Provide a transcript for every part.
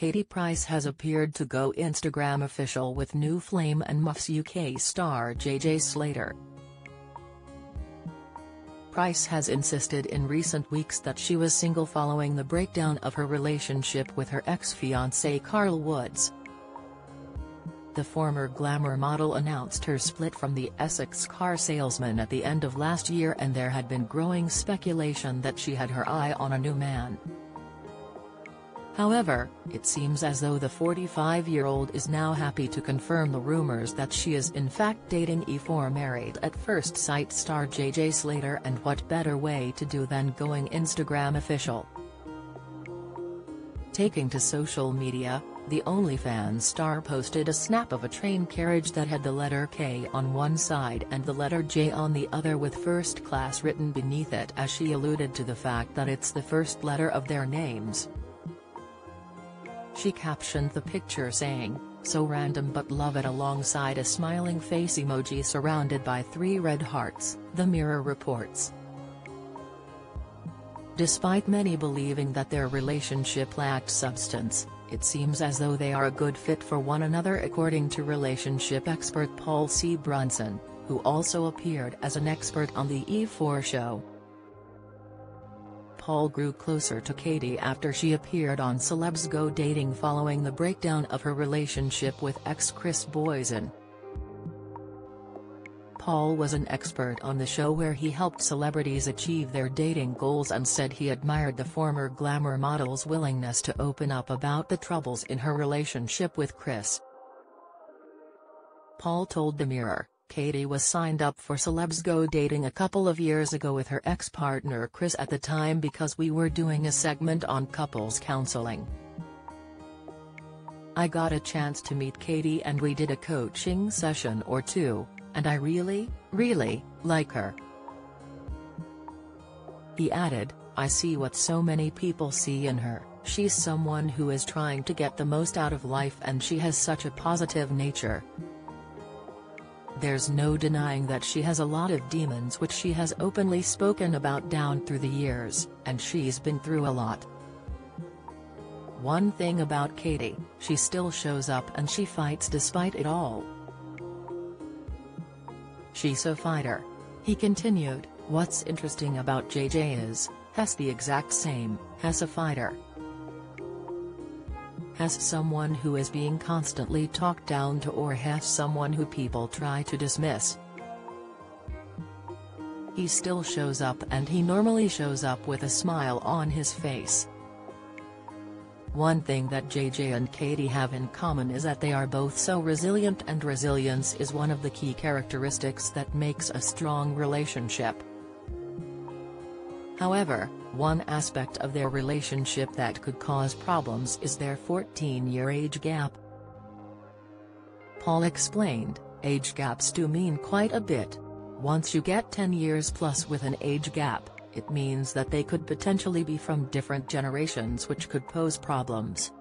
Katie Price has appeared to go Instagram official with new Flame and MAFS UK star JJ Slater. Price has insisted in recent weeks that she was single following the breakdown of her relationship with her ex-fiancé Carl Woods. The former glamour model announced her split from the Essex car salesman at the end of last year and there had been growing speculation that she had her eye on a new man. However, it seems as though the 45-year-old is now happy to confirm the rumors that she is in fact dating E4 Married at First Sight star JJ Slater and what better way to do than going Instagram official. Taking to social media, the OnlyFans star posted a snap of a train carriage that had the letter K on one side and the letter J on the other with first class written beneath it as she alluded to the fact that it's the first letter of their names. She captioned the picture saying, so random but love it alongside a smiling face emoji surrounded by three red hearts, the Mirror reports. Despite many believing that their relationship lacked substance, it seems as though they are a good fit for one another according to relationship expert Paul C. Brunson, who also appeared as an expert on the E4 show. Paul grew closer to Katie after she appeared on Celebs Go Dating following the breakdown of her relationship with ex Kris Boyson. Paul was an expert on the show where he helped celebrities achieve their dating goals and said he admired the former glamour model's willingness to open up about the troubles in her relationship with Kris. Paul told The Mirror, Katie was signed up for Celebs Go Dating a couple of years ago with her ex-partner Kris at the time because we were doing a segment on couples counseling. I got a chance to meet Katie and we did a coaching session or two, and I really, really, like her. He added, I see what so many people see in her, she's someone who is trying to get the most out of life and she has such a positive nature, there's no denying that she has a lot of demons which she has openly spoken about down through the years, and she's been through a lot. One thing about Katie, she still shows up and she fights despite it all. She's a fighter. He continued, what's interesting about JJ is, has the exact same, has a fighter has someone who is being constantly talked down to or has someone who people try to dismiss. He still shows up and he normally shows up with a smile on his face. One thing that JJ and Katie have in common is that they are both so resilient and resilience is one of the key characteristics that makes a strong relationship. However, one aspect of their relationship that could cause problems is their 14-year age gap. Paul explained, age gaps do mean quite a bit. Once you get 10 years plus with an age gap, it means that they could potentially be from different generations which could pose problems.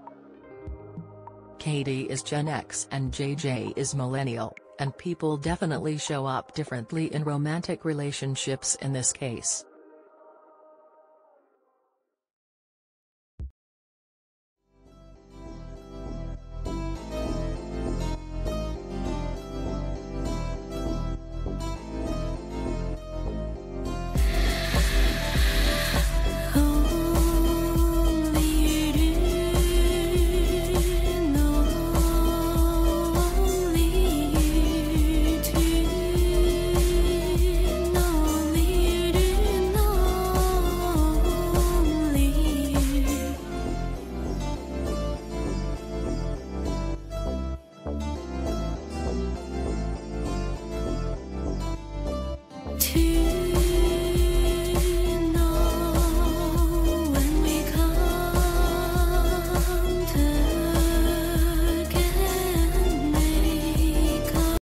Katie is Gen X and JJ is Millennial, and people definitely show up differently in romantic relationships in this case. to